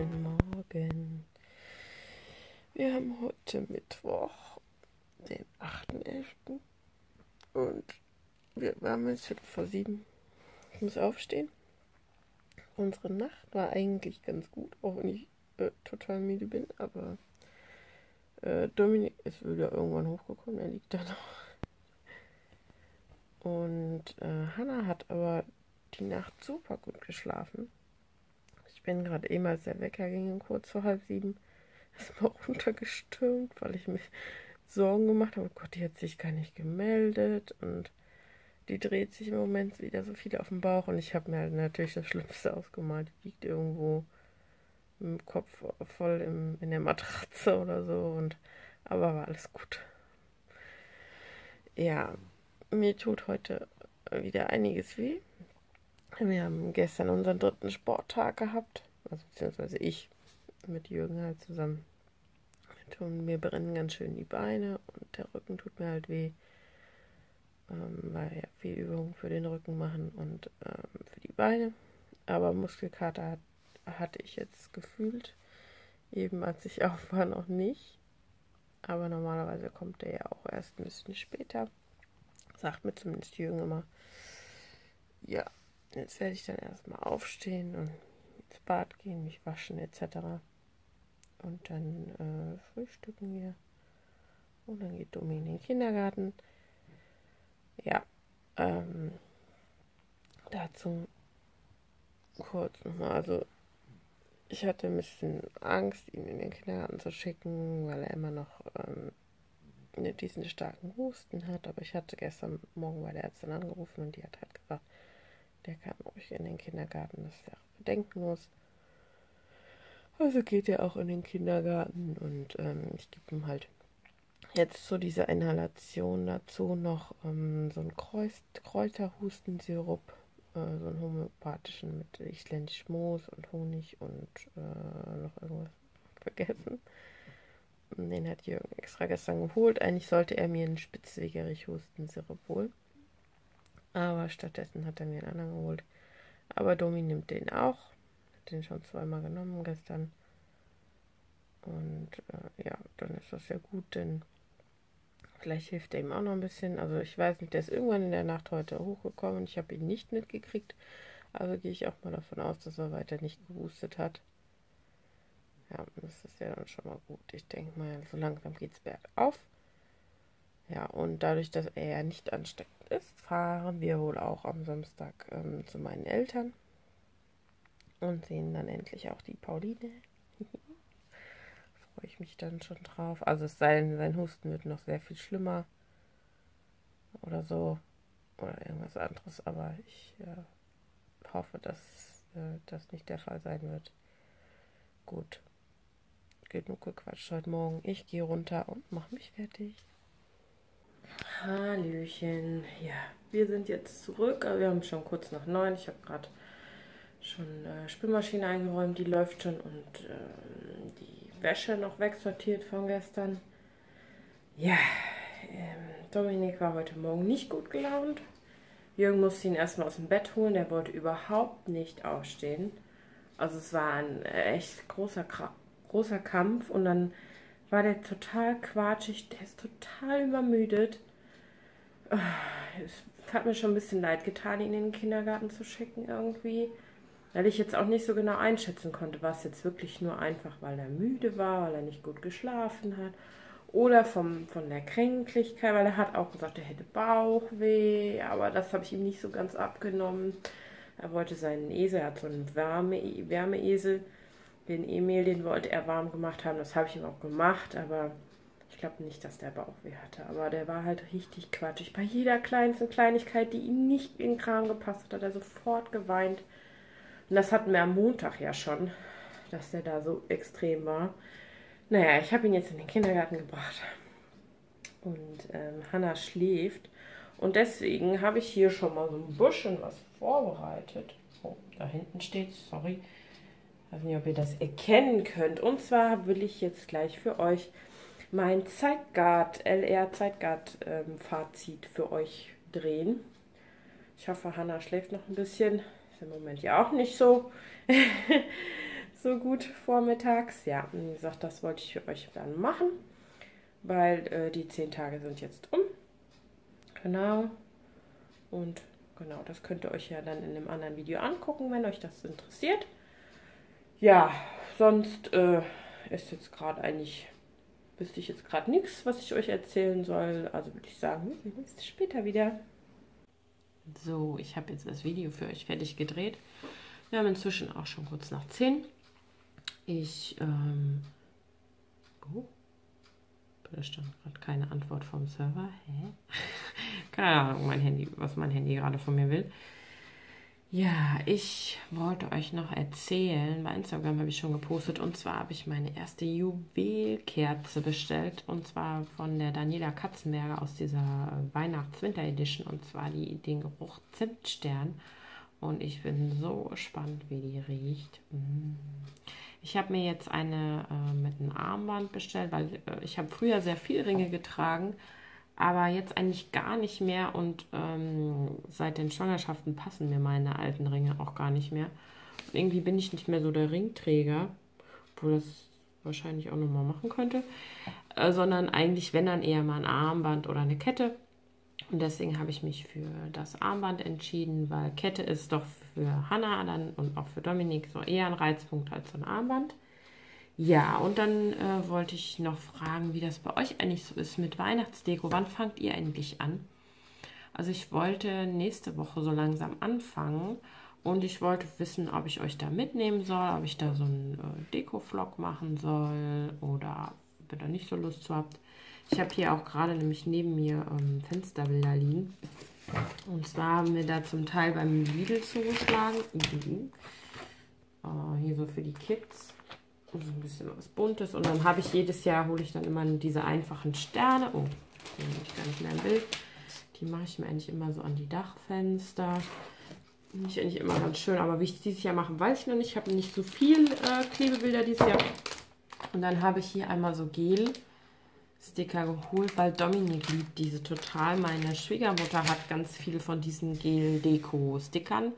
Guten Morgen. Wir haben heute Mittwoch, den 8.11. Und wir waren jetzt Viertel vor sieben. Ich muss aufstehen. Unsere Nacht war eigentlich ganz gut, auch wenn ich äh, total müde bin. Aber äh, Dominik ist wieder irgendwann hochgekommen. Er liegt da noch. Und äh, Hannah hat aber die Nacht super gut geschlafen. Bin gerade eben, als der Wecker ging, kurz vor halb sieben, erstmal runtergestürmt, weil ich mir Sorgen gemacht habe. Oh Gott, die hat sich gar nicht gemeldet und die dreht sich im Moment wieder so viel auf dem Bauch und ich habe mir halt natürlich das Schlimmste ausgemalt. Die liegt irgendwo im Kopf voll im, in der Matratze oder so und aber war alles gut. Ja, mir tut heute wieder einiges weh. Wir haben gestern unseren dritten Sporttag gehabt, also beziehungsweise ich mit Jürgen halt zusammen. Und mir brennen ganz schön die Beine und der Rücken tut mir halt weh, ähm, weil wir ja viel Übungen für den Rücken machen und ähm, für die Beine. Aber Muskelkater hat, hatte ich jetzt gefühlt, eben als ich auf war, noch nicht. Aber normalerweise kommt der ja auch erst ein bisschen später. Sagt mir zumindest Jürgen immer. Ja, Jetzt werde ich dann erstmal aufstehen und Bad gehen, mich waschen etc. Und dann äh, frühstücken wir. Und dann geht Domi in den Kindergarten. Ja, ähm, dazu kurz nochmal. Also, ich hatte ein bisschen Angst, ihn in den Kindergarten zu schicken, weil er immer noch ähm, diesen starken Husten hat. Aber ich hatte gestern Morgen bei der Ärztin angerufen und die hat halt gesagt, der kann ruhig in den Kindergarten, das ist ja bedenkenlos. Also geht er auch in den Kindergarten und ähm, ich gebe ihm halt jetzt zu dieser Inhalation dazu noch ähm, so einen Kreuz Kräuterhustensirup, äh, so einen homöopathischen mit isländisch Moos und Honig und äh, noch irgendwas vergessen. Den hat Jürgen extra gestern geholt. Eigentlich sollte er mir einen Spitzwegerich-Hustensirup holen. Aber stattdessen hat er mir einen anderen geholt. Aber Domi nimmt den auch. Hat den schon zweimal genommen gestern. Und äh, ja, dann ist das ja gut, denn vielleicht hilft er ihm auch noch ein bisschen. Also ich weiß nicht, der ist irgendwann in der Nacht heute hochgekommen ich habe ihn nicht mitgekriegt. Also gehe ich auch mal davon aus, dass er weiter nicht geboostet hat. Ja, das ist ja dann schon mal gut. Ich denke mal, so langsam geht es bergauf. Ja, und dadurch, dass er ja nicht ansteckend ist, fahren wir wohl auch am Samstag ähm, zu meinen Eltern und sehen dann endlich auch die Pauline. Freue ich mich dann schon drauf. Also es sei denn, sein Husten wird noch sehr viel schlimmer oder so oder irgendwas anderes, aber ich äh, hoffe, dass äh, das nicht der Fall sein wird. Gut. Genug gequatscht heute Morgen. Ich gehe runter und mache mich fertig. Hallöchen. Ja, wir sind jetzt zurück. Wir haben schon kurz nach neun. Ich habe gerade schon äh, Spülmaschine eingeräumt. Die läuft schon und äh, die Wäsche noch wegsortiert von gestern. Ja, ähm, Dominik war heute Morgen nicht gut gelaunt. Jürgen musste ihn erstmal aus dem Bett holen. Der wollte überhaupt nicht aufstehen. Also es war ein echt großer, großer Kampf und dann war der total quatschig, der ist total übermüdet. Es hat mir schon ein bisschen leid getan, ihn in den Kindergarten zu schicken irgendwie. Weil ich jetzt auch nicht so genau einschätzen konnte, war es jetzt wirklich nur einfach, weil er müde war, weil er nicht gut geschlafen hat. Oder vom, von der Kränklichkeit, weil er hat auch gesagt, er hätte Bauchweh, aber das habe ich ihm nicht so ganz abgenommen. Er wollte seinen Esel, er hat so einen Wärme, Wärmeesel, den Emil, den wollte er warm gemacht haben. Das habe ich ihm auch gemacht, aber ich glaube nicht, dass der Bauchweh hatte. Aber der war halt richtig quatschig. Bei jeder kleinsten Kleinigkeit, die ihm nicht in den Kram gepasst hat, hat er sofort geweint. Und das hatten wir am Montag ja schon, dass der da so extrem war. Naja, ich habe ihn jetzt in den Kindergarten gebracht. Und ähm, Hannah schläft. Und deswegen habe ich hier schon mal so ein bisschen was vorbereitet. Oh, da hinten steht, sorry. Ich weiß nicht, ob ihr das erkennen könnt. Und zwar will ich jetzt gleich für euch mein Zeitguard, LR Zeitguard ähm, Fazit für euch drehen. Ich hoffe, Hanna schläft noch ein bisschen. Ist im Moment ja auch nicht so. so gut vormittags. Ja, wie gesagt, das wollte ich für euch dann machen, weil äh, die zehn Tage sind jetzt um. Genau. Und genau, das könnt ihr euch ja dann in einem anderen Video angucken, wenn euch das interessiert. Ja, sonst äh, ist jetzt gerade eigentlich, wüsste ich jetzt gerade nichts, was ich euch erzählen soll. Also würde ich sagen, wir sehen uns später wieder. So, ich habe jetzt das Video für euch fertig gedreht. Wir haben inzwischen auch schon kurz nach 10. Ich, ähm, oh, da stand gerade keine Antwort vom Server. Hä? keine Ahnung, mein Handy, was mein Handy gerade von mir will. Ja, ich wollte euch noch erzählen, bei Instagram habe ich schon gepostet, und zwar habe ich meine erste Juwelkerze bestellt, und zwar von der Daniela Katzenberger aus dieser Weihnachts-Winter-Edition, und zwar die, den Geruch Zimtstern. Und ich bin so gespannt, wie die riecht. Mm. Ich habe mir jetzt eine äh, mit einem Armband bestellt, weil äh, ich habe früher sehr viel Ringe getragen, aber jetzt eigentlich gar nicht mehr und ähm, seit den Schwangerschaften passen mir meine alten Ringe auch gar nicht mehr. Und irgendwie bin ich nicht mehr so der Ringträger, obwohl das wahrscheinlich auch nochmal machen könnte, äh, sondern eigentlich, wenn dann eher mal ein Armband oder eine Kette. Und deswegen habe ich mich für das Armband entschieden, weil Kette ist doch für Hannah dann und auch für Dominik so eher ein Reizpunkt als so ein Armband. Ja, und dann äh, wollte ich noch fragen, wie das bei euch eigentlich so ist mit Weihnachtsdeko. Wann fangt ihr eigentlich an? Also ich wollte nächste Woche so langsam anfangen und ich wollte wissen, ob ich euch da mitnehmen soll, ob ich da so einen äh, Deko-Vlog machen soll oder wenn ihr nicht so Lust zu habt. Ich habe hier auch gerade nämlich neben mir ähm, Fensterbilder liegen. Und zwar haben wir da zum Teil beim Lidl zugeschlagen. Äh, hier so für die Kids so ein bisschen was Buntes. Und dann habe ich jedes Jahr, hole ich dann immer diese einfachen Sterne. Oh, die habe ich gar nicht mehr im Bild. Die mache ich mir eigentlich immer so an die Dachfenster. Finde ich eigentlich immer ganz schön. Aber wie ich dieses Jahr mache, weiß ich noch nicht. Ich habe nicht so viel äh, Klebebilder dieses Jahr. Und dann habe ich hier einmal so Gel-Sticker geholt, weil Dominik liebt diese total. Meine Schwiegermutter hat ganz viele von diesen Gel-Deko-Stickern.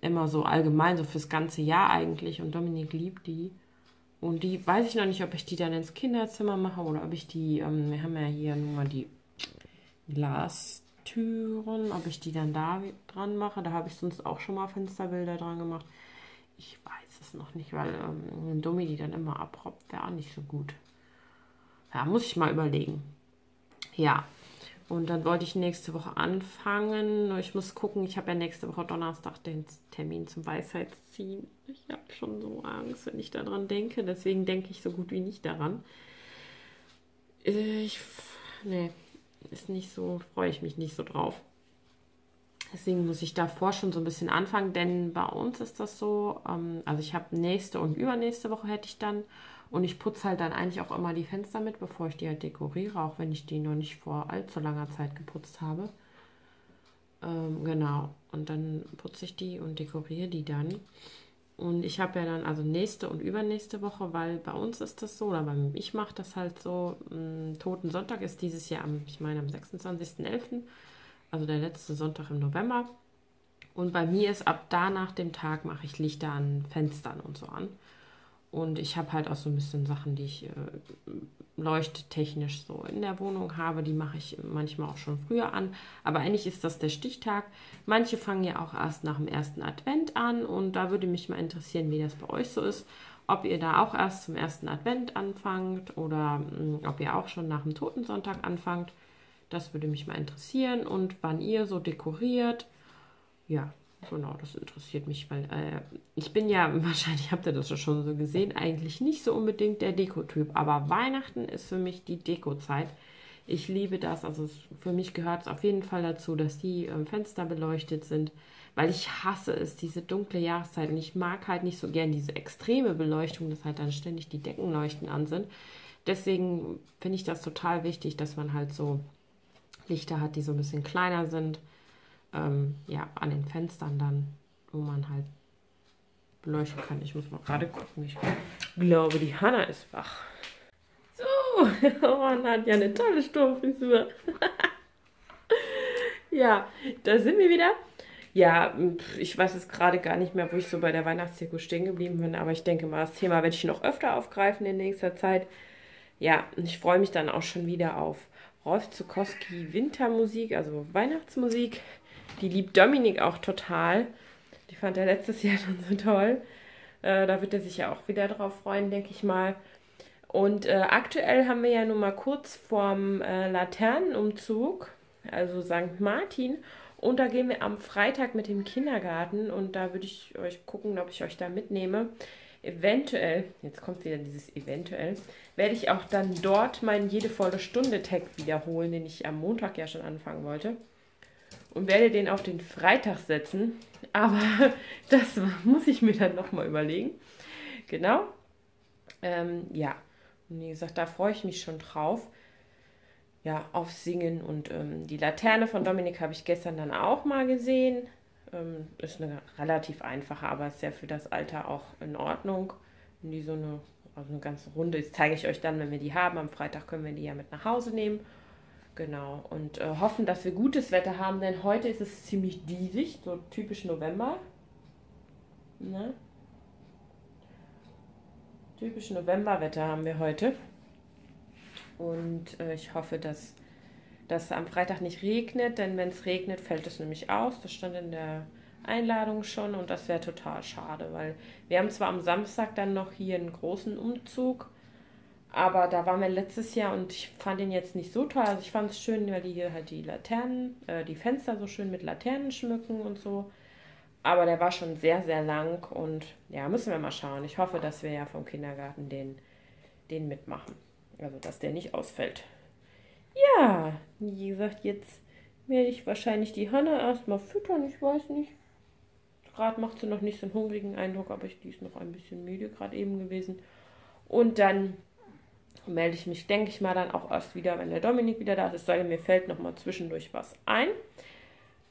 Immer so allgemein, so fürs ganze Jahr eigentlich. Und Dominik liebt die. Und die weiß ich noch nicht, ob ich die dann ins Kinderzimmer mache oder ob ich die, ähm, wir haben ja hier nur mal die Glastüren, ob ich die dann da dran mache. Da habe ich sonst auch schon mal Fensterbilder dran gemacht. Ich weiß es noch nicht, weil ähm, wenn Dummi die dann immer abrobbt, wäre auch nicht so gut. Ja, muss ich mal überlegen. Ja, und dann wollte ich nächste Woche anfangen. Ich muss gucken, ich habe ja nächste Woche Donnerstag den Termin zum Weisheitsziehen. Ich habe schon so Angst, wenn ich daran denke. Deswegen denke ich so gut wie nicht daran. Ich, nee, ist nicht so, freue ich mich nicht so drauf. Deswegen muss ich davor schon so ein bisschen anfangen, denn bei uns ist das so, ähm, also ich habe nächste und übernächste Woche hätte ich dann und ich putze halt dann eigentlich auch immer die Fenster mit, bevor ich die halt dekoriere, auch wenn ich die noch nicht vor allzu langer Zeit geputzt habe. Ähm, genau. Und dann putze ich die und dekoriere die dann. Und ich habe ja dann also nächste und übernächste Woche, weil bei uns ist das so, oder ich mache das halt so, m, Toten Sonntag ist dieses Jahr am, ich meine am 26.11., also der letzte Sonntag im November. Und bei mir ist ab da nach dem Tag mache ich Lichter an Fenstern und so an. Und ich habe halt auch so ein bisschen Sachen, die ich äh, leuchtetechnisch so in der Wohnung habe. Die mache ich manchmal auch schon früher an. Aber eigentlich ist das der Stichtag. Manche fangen ja auch erst nach dem ersten Advent an. Und da würde mich mal interessieren, wie das bei euch so ist. Ob ihr da auch erst zum ersten Advent anfangt oder mh, hm, ob ihr auch schon nach dem Totensonntag anfangt. Das würde mich mal interessieren. Und wann ihr so dekoriert. Ja, Genau, das interessiert mich, weil äh, ich bin ja, wahrscheinlich habt ihr das ja schon so gesehen, eigentlich nicht so unbedingt der Dekotyp. Aber Weihnachten ist für mich die Dekozeit. Ich liebe das. Also es, für mich gehört es auf jeden Fall dazu, dass die äh, Fenster beleuchtet sind, weil ich hasse es, diese dunkle Jahreszeit. Und ich mag halt nicht so gern diese extreme Beleuchtung, dass halt dann ständig die Deckenleuchten an sind. Deswegen finde ich das total wichtig, dass man halt so Lichter hat, die so ein bisschen kleiner sind ähm, ja, an den Fenstern dann, wo man halt beleuchten kann. Ich muss mal gerade gucken. Ich glaube, die Hanna ist wach. So, oh, Hanna hat ja eine tolle Sturmfrisur. ja, da sind wir wieder. Ja, ich weiß es gerade gar nicht mehr, wo ich so bei der Weihnachtszirkus stehen geblieben bin, aber ich denke mal, das Thema werde ich noch öfter aufgreifen in nächster Zeit. Ja, ich freue mich dann auch schon wieder auf Rolf Zukowski Wintermusik, also Weihnachtsmusik. Die liebt Dominik auch total. Die fand er letztes Jahr schon so toll. Äh, da wird er sich ja auch wieder drauf freuen, denke ich mal. Und äh, aktuell haben wir ja nun mal kurz vorm äh, Laternenumzug, also St. Martin. Und da gehen wir am Freitag mit dem Kindergarten und da würde ich euch gucken, ob ich euch da mitnehme. Eventuell, jetzt kommt wieder dieses eventuell, werde ich auch dann dort meinen jede volle Stunde Tag wiederholen, den ich am Montag ja schon anfangen wollte. Und werde den auf den Freitag setzen. Aber das muss ich mir dann nochmal überlegen. Genau. Ähm, ja. Und wie gesagt, da freue ich mich schon drauf. Ja, auf Singen. Und ähm, die Laterne von Dominik habe ich gestern dann auch mal gesehen. Ähm, ist eine relativ einfache, aber ist ja für das Alter auch in Ordnung. Und die so eine, also eine ganze Runde, das zeige ich euch dann, wenn wir die haben. Am Freitag können wir die ja mit nach Hause nehmen. Genau. Und äh, hoffen, dass wir gutes Wetter haben, denn heute ist es ziemlich diesig, so typisch November. Ne? Typisch Novemberwetter haben wir heute. Und äh, ich hoffe, dass es am Freitag nicht regnet, denn wenn es regnet, fällt es nämlich aus. Das stand in der Einladung schon und das wäre total schade, weil wir haben zwar am Samstag dann noch hier einen großen Umzug, aber da waren wir letztes Jahr und ich fand ihn jetzt nicht so toll. Also ich fand es schön, weil die hier halt die Laternen, äh, die Fenster so schön mit Laternen schmücken und so. Aber der war schon sehr, sehr lang und ja, müssen wir mal schauen. Ich hoffe, dass wir ja vom Kindergarten den, den mitmachen. Also, dass der nicht ausfällt. Ja, wie gesagt, jetzt werde ich wahrscheinlich die Hanna erstmal füttern. Ich weiß nicht. Gerade macht sie noch nicht so einen hungrigen Eindruck, aber ich, die ist noch ein bisschen müde gerade eben gewesen. Und dann melde ich mich, denke ich mal, dann auch erst wieder, wenn der Dominik wieder da ist. Sei denn, mir fällt noch mal zwischendurch was ein.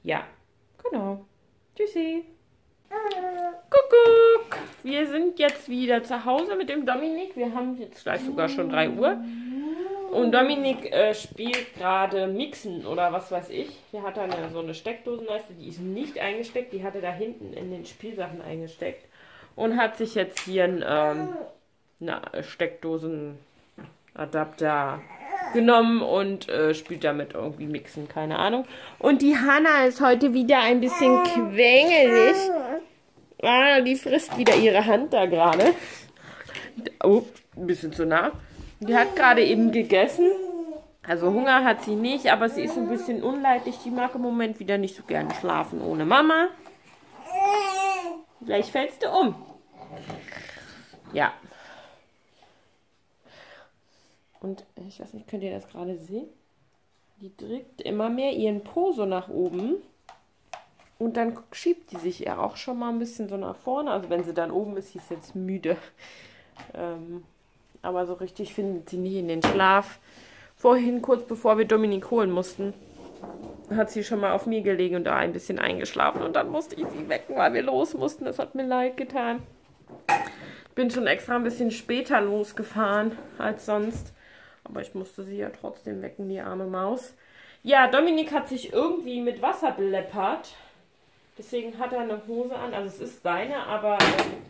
Ja, genau. Tschüssi. Kuckuck. Wir sind jetzt wieder zu Hause mit dem Dominik. Wir haben jetzt gleich sogar schon 3 Uhr. Und Dominik äh, spielt gerade Mixen oder was weiß ich. Der hat dann so eine Steckdosenleiste, die ist nicht eingesteckt, die hat er da hinten in den Spielsachen eingesteckt. Und hat sich jetzt hier einen ähm, Steckdosenadapter genommen und äh, spielt damit irgendwie Mixen, keine Ahnung. Und die Hanna ist heute wieder ein bisschen quengelig. Ah, die frisst wieder ihre Hand da gerade. Oh, ein bisschen zu nah. Die hat gerade eben gegessen. Also Hunger hat sie nicht, aber sie ist ein bisschen unleidlich. Die mag im Moment wieder nicht so gerne schlafen ohne Mama. Gleich fällst du um. Ja. Und ich weiß nicht, könnt ihr das gerade sehen? Die drückt immer mehr ihren Po so nach oben. Und dann schiebt die sich ja auch schon mal ein bisschen so nach vorne. Also wenn sie dann oben ist, sie ist jetzt müde. Ähm, aber so richtig findet sie nie in den Schlaf. Vorhin, kurz bevor wir Dominik holen mussten, hat sie schon mal auf mir gelegen und da ein bisschen eingeschlafen. Und dann musste ich sie wecken, weil wir los mussten. Das hat mir leid getan. Bin schon extra ein bisschen später losgefahren als sonst. Aber ich musste sie ja trotzdem wecken, die arme Maus. Ja, Dominik hat sich irgendwie mit Wasser beleppert. Deswegen hat er eine Hose an. Also es ist seine, aber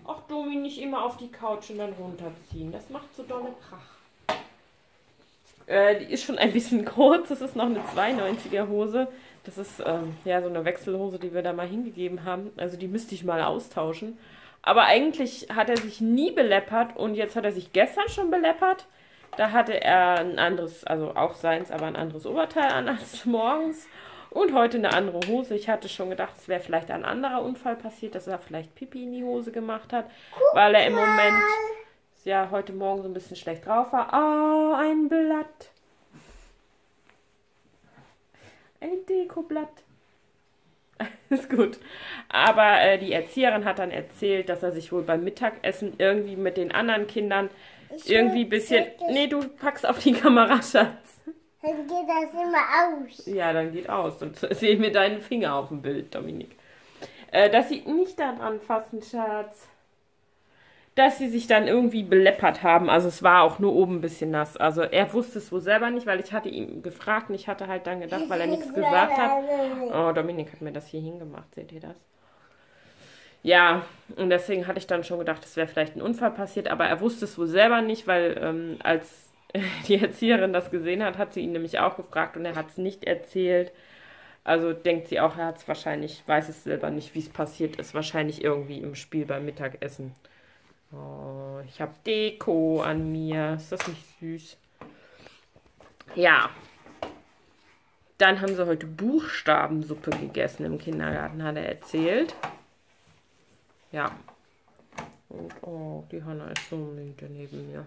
auch Domi nicht immer auf die Couch und dann runterziehen. Das macht so dolle Krach. Äh, die ist schon ein bisschen kurz. Das ist noch eine 92er Hose. Das ist ähm, ja so eine Wechselhose, die wir da mal hingegeben haben. Also die müsste ich mal austauschen. Aber eigentlich hat er sich nie beleppert und jetzt hat er sich gestern schon beleppert. Da hatte er ein anderes, also auch seins, aber ein anderes Oberteil an als morgens. Und heute eine andere Hose. Ich hatte schon gedacht, es wäre vielleicht ein anderer Unfall passiert, dass er vielleicht Pipi in die Hose gemacht hat, Guck weil er im Moment ja heute Morgen so ein bisschen schlecht drauf war. Oh, ein Blatt. Ein Dekoblatt. ist gut. Aber äh, die Erzieherin hat dann erzählt, dass er sich wohl beim Mittagessen irgendwie mit den anderen Kindern irgendwie ein bisschen. Nee, du packst auf die Kamera, Schatz. Dann geht das immer aus. Ja, dann geht aus. Dann sehen wir deinen Finger auf dem Bild, Dominik. Äh, das sieht nicht daran fassen, Schatz. dass sie sich dann irgendwie beleppert haben. Also es war auch nur oben ein bisschen nass. Also er wusste es wohl selber nicht, weil ich hatte ihn gefragt und ich hatte halt dann gedacht, weil er nichts gesagt hat. Oh, Dominik hat mir das hier hingemacht, seht ihr das? Ja, und deswegen hatte ich dann schon gedacht, es wäre vielleicht ein Unfall passiert, aber er wusste es wohl selber nicht, weil ähm, als die Erzieherin das gesehen hat, hat sie ihn nämlich auch gefragt und er hat es nicht erzählt. Also denkt sie auch, er hat es wahrscheinlich, weiß es selber nicht, wie es passiert ist, wahrscheinlich irgendwie im Spiel beim Mittagessen. Oh, ich habe Deko an mir. Ist das nicht süß? Ja. Dann haben sie heute Buchstabensuppe gegessen im Kindergarten, hat er erzählt. Ja. Und oh, die Hanna ist so müde neben mir.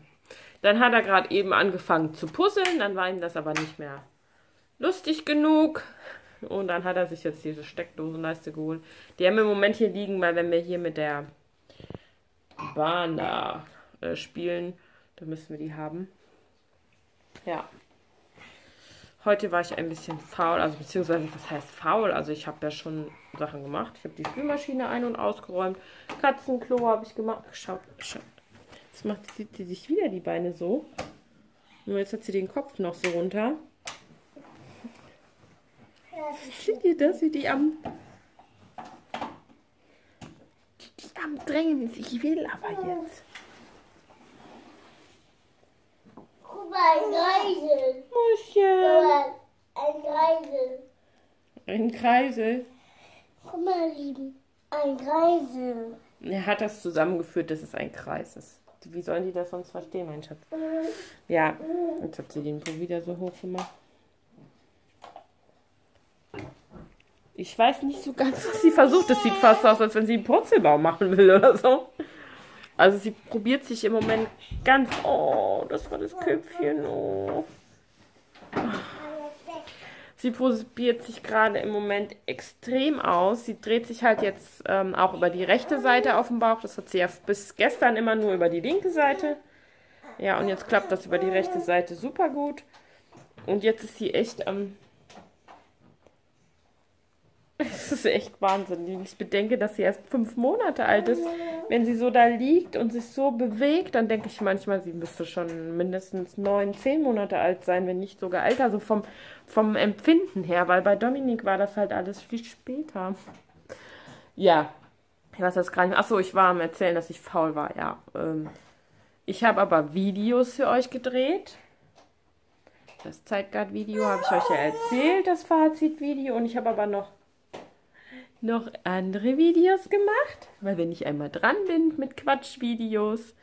Dann hat er gerade eben angefangen zu puzzeln, dann war ihm das aber nicht mehr lustig genug. Und dann hat er sich jetzt diese Steckdosenleiste geholt. Die haben wir im Moment hier liegen, weil wenn wir hier mit der Bahn da äh, spielen, dann müssen wir die haben. Ja. Heute war ich ein bisschen faul, also beziehungsweise was heißt faul? Also ich habe ja schon Sachen gemacht. Ich habe die Spülmaschine ein- und ausgeräumt. Katzenklo habe ich gemacht. Schaut, schaut. Jetzt macht sie, sie sich wieder die Beine so. Nur jetzt hat sie den Kopf noch so runter. Seht ihr das, wie die am am Drängen ist. Ich will aber jetzt. Guck mal. Mäuschen. Ein Kreisel. Ein Kreisel. Guck mal, Lieben. Ein Kreisel. Er hat das zusammengeführt, dass es ein Kreis ist. Wie sollen die das sonst verstehen, mein Schatz? Ja, jetzt hat sie den Po wieder so hoch gemacht. Ich weiß nicht so ganz, was sie versucht. Das sieht fast aus, als wenn sie einen Purzelbaum machen will oder so. Also sie probiert sich im Moment ganz... Oh, das war das Köpfchen. Oh. Sie probiert sich gerade im Moment extrem aus. Sie dreht sich halt jetzt ähm, auch über die rechte Seite auf dem Bauch. Das hat sie ja bis gestern immer nur über die linke Seite. Ja, und jetzt klappt das über die rechte Seite super gut. Und jetzt ist sie echt am... Es ist echt Wahnsinn. Ich bedenke, dass sie erst fünf Monate alt ist. Wenn sie so da liegt und sich so bewegt, dann denke ich manchmal, sie müsste schon mindestens neun, zehn Monate alt sein, wenn nicht sogar älter. So vom, vom Empfinden her, weil bei Dominik war das halt alles viel später. Ja, ich weiß das gar nicht. Achso, ich war am Erzählen, dass ich faul war, ja. Ähm, ich habe aber Videos für euch gedreht. Das Zeitguard-Video habe ich euch ja erzählt, das Fazit-Video. Und ich habe aber noch noch andere Videos gemacht, weil wenn ich einmal dran bin mit Quatschvideos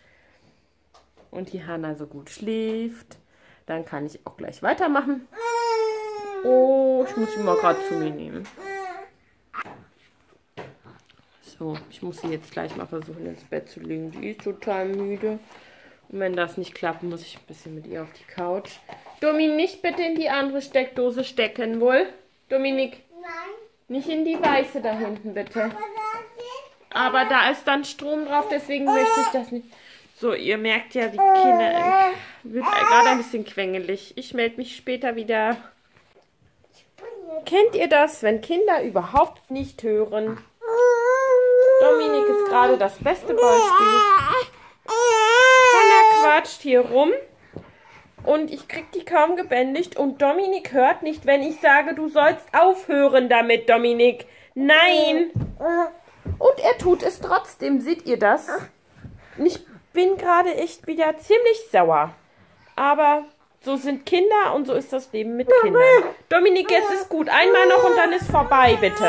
und die Hanna so gut schläft, dann kann ich auch gleich weitermachen. Oh, ich muss sie mal gerade zu mir nehmen. So, ich muss sie jetzt gleich mal versuchen ins Bett zu legen. Die ist total müde. Und wenn das nicht klappt, muss ich ein bisschen mit ihr auf die Couch. Dominik, nicht bitte in die andere Steckdose stecken, wohl? Dominik? Nicht in die weiße da hinten, bitte. Aber da ist dann Strom drauf, deswegen möchte ich das nicht. So, ihr merkt ja, die Kinder wird gerade ein bisschen quengelig. Ich melde mich später wieder. Kennt ihr das, wenn Kinder überhaupt nicht hören? Dominik ist gerade das beste Beispiel. Hannah quatscht hier rum und ich krieg die kaum gebändigt und Dominik hört nicht, wenn ich sage, du sollst aufhören damit, Dominik. Nein. Und er tut es trotzdem, seht ihr das? Ich bin gerade echt wieder ziemlich sauer. Aber so sind Kinder und so ist das Leben mit Kindern. Dominik, jetzt ist gut. Einmal noch und dann ist vorbei, bitte.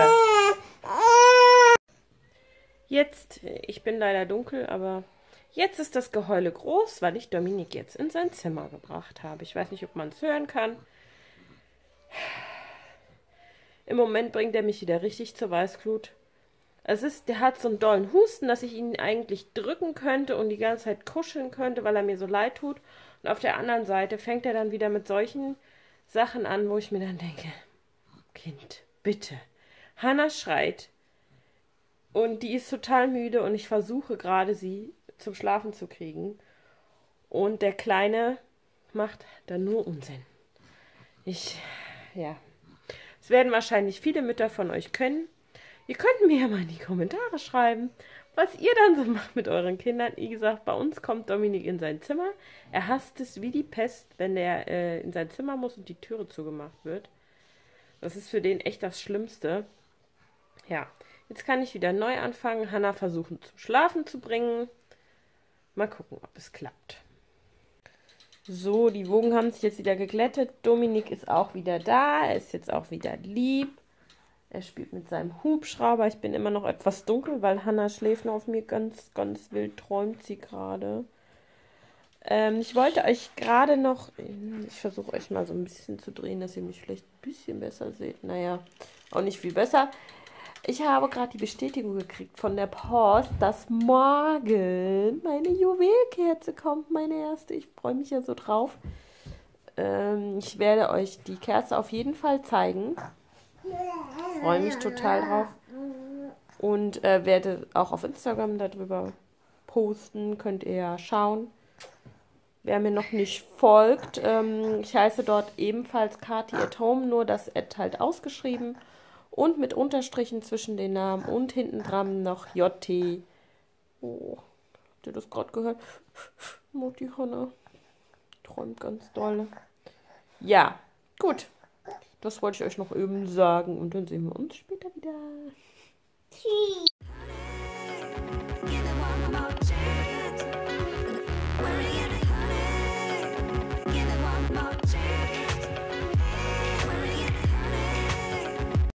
Jetzt, ich bin leider dunkel, aber Jetzt ist das Geheule groß, weil ich Dominik jetzt in sein Zimmer gebracht habe. Ich weiß nicht, ob man es hören kann. Im Moment bringt er mich wieder richtig zur Weißglut. Es ist, der hat so einen dollen Husten, dass ich ihn eigentlich drücken könnte und die ganze Zeit kuscheln könnte, weil er mir so leid tut. Und auf der anderen Seite fängt er dann wieder mit solchen Sachen an, wo ich mir dann denke, Kind, bitte. Hannah schreit und die ist total müde und ich versuche gerade sie zum Schlafen zu kriegen. Und der Kleine macht dann nur Unsinn. Ich, ja. Es werden wahrscheinlich viele Mütter von euch können. Ihr könnt mir ja mal in die Kommentare schreiben, was ihr dann so macht mit euren Kindern. Wie gesagt, bei uns kommt Dominik in sein Zimmer. Er hasst es wie die Pest, wenn er äh, in sein Zimmer muss und die Türe zugemacht wird. Das ist für den echt das Schlimmste. Ja, jetzt kann ich wieder neu anfangen. Hanna versuchen zum Schlafen zu bringen. Mal gucken, ob es klappt. So, die Wogen haben sich jetzt wieder geglättet. Dominik ist auch wieder da. Er ist jetzt auch wieder lieb. Er spielt mit seinem Hubschrauber. Ich bin immer noch etwas dunkel, weil Hannah schläft noch auf mir. Ganz, ganz wild träumt sie gerade. Ähm, ich wollte euch gerade noch. Ich versuche euch mal so ein bisschen zu drehen, dass ihr mich vielleicht ein bisschen besser seht. Naja, auch nicht viel besser. Ich habe gerade die Bestätigung gekriegt von der Post, dass morgen meine Juwelkerze kommt, meine erste. Ich freue mich ja so drauf. Ähm, ich werde euch die Kerze auf jeden Fall zeigen freue mich total drauf. Und äh, werde auch auf Instagram darüber posten. Könnt ihr ja schauen. Wer mir noch nicht folgt, ähm, ich heiße dort ebenfalls Kati at Home, nur das Ad halt ausgeschrieben und mit Unterstrichen zwischen den Namen und hinten dran noch JT. Oh, habt ihr das gerade gehört? Mutti Hanna träumt ganz doll. Ja, gut. Das wollte ich euch noch eben sagen und dann sehen wir uns später wieder. Tschüss.